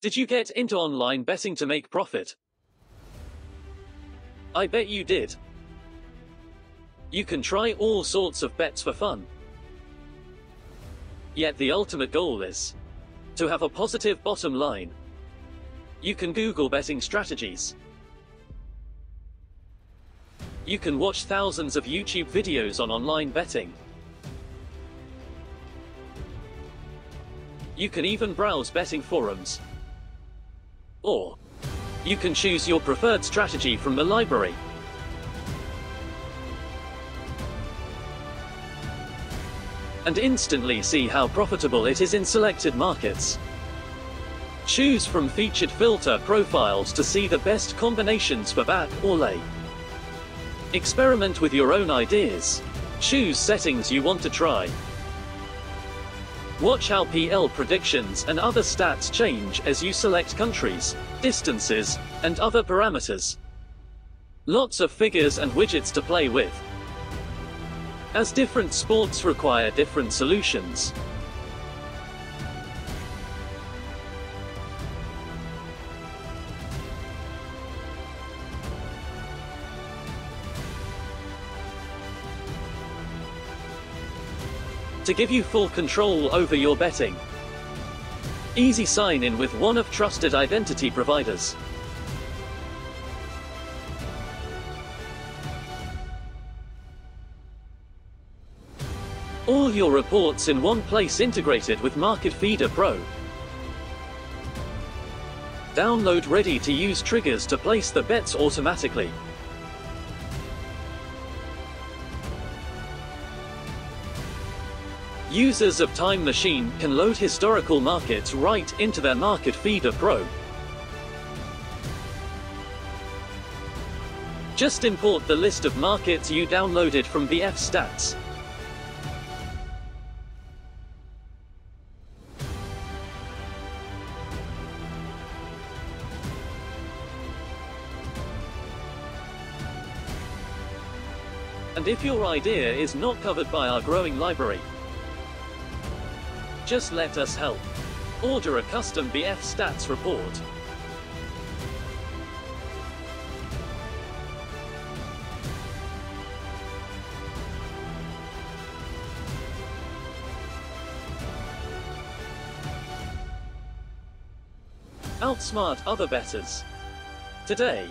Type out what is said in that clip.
Did you get into online betting to make profit? I bet you did. You can try all sorts of bets for fun. Yet the ultimate goal is to have a positive bottom line. You can Google betting strategies. You can watch thousands of YouTube videos on online betting. You can even browse betting forums. Or, you can choose your preferred strategy from the library. And instantly see how profitable it is in selected markets. Choose from featured filter profiles to see the best combinations for back or lay. Experiment with your own ideas. Choose settings you want to try. Watch how PL predictions and other stats change as you select countries, distances, and other parameters. Lots of figures and widgets to play with. As different sports require different solutions. To give you full control over your betting. Easy sign in with one of trusted identity providers. All your reports in one place integrated with Market Feeder Pro. Download ready to use triggers to place the bets automatically. Users of Time Machine can load historical markets right into their Market Feeder Pro. Just import the list of markets you downloaded from BFStats. And if your idea is not covered by our growing library, just let us help. Order a custom BF stats report. Outsmart other betters. Today,